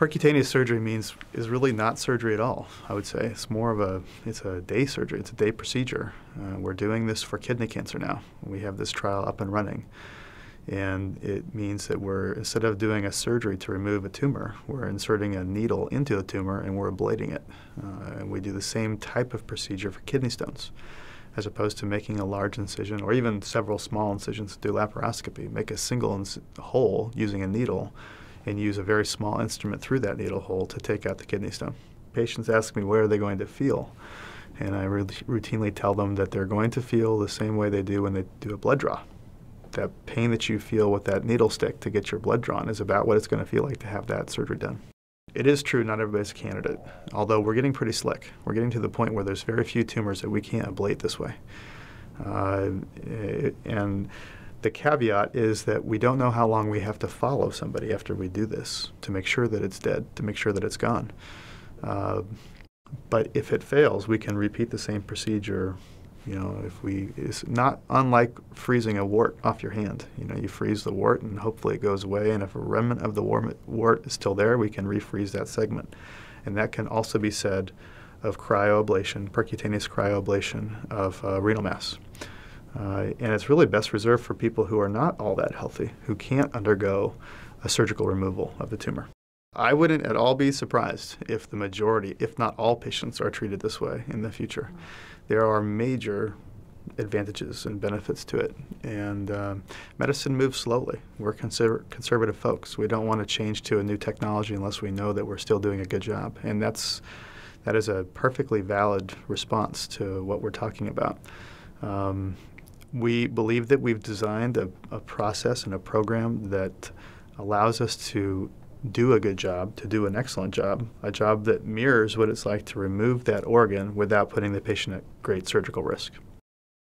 Percutaneous surgery means is really not surgery at all. I would say it's more of a it's a day surgery. It's a day procedure. Uh, we're doing this for kidney cancer now. We have this trial up and running, and it means that we're instead of doing a surgery to remove a tumor, we're inserting a needle into the tumor and we're ablating it. Uh, and we do the same type of procedure for kidney stones as opposed to making a large incision or even several small incisions to do laparoscopy. Make a single hole using a needle and use a very small instrument through that needle hole to take out the kidney stone. Patients ask me where are they going to feel, and I really routinely tell them that they're going to feel the same way they do when they do a blood draw. That pain that you feel with that needle stick to get your blood drawn is about what it's going to feel like to have that surgery done. It is true, not everybody's a candidate, although we're getting pretty slick. We're getting to the point where there's very few tumors that we can't ablate this way. Uh, and the caveat is that we don't know how long we have to follow somebody after we do this to make sure that it's dead, to make sure that it's gone. Uh, but if it fails, we can repeat the same procedure. You know, if we, it's not unlike freezing a wart off your hand. You know, you freeze the wart and hopefully it goes away. And if a remnant of the wart is still there, we can refreeze that segment. And that can also be said of cryoablation, percutaneous cryoablation of uh, renal mass. Uh, and it's really best reserved for people who are not all that healthy, who can't undergo a surgical removal of the tumor. I wouldn't at all be surprised if the majority, if not all patients, are treated this way in the future. There are major advantages and benefits to it. And um, medicine moves slowly. We're conser- conservative folks. We don't want to change to a new technology unless we know that we're still doing a good job. And that's that is a perfectly valid response to what we're talking about. Um, we believe that we've designed a, a, process and a program that allows us to do a good job, to do an excellent job, a job that mirrors what it's like to remove that organ without putting the patient at great surgical risk.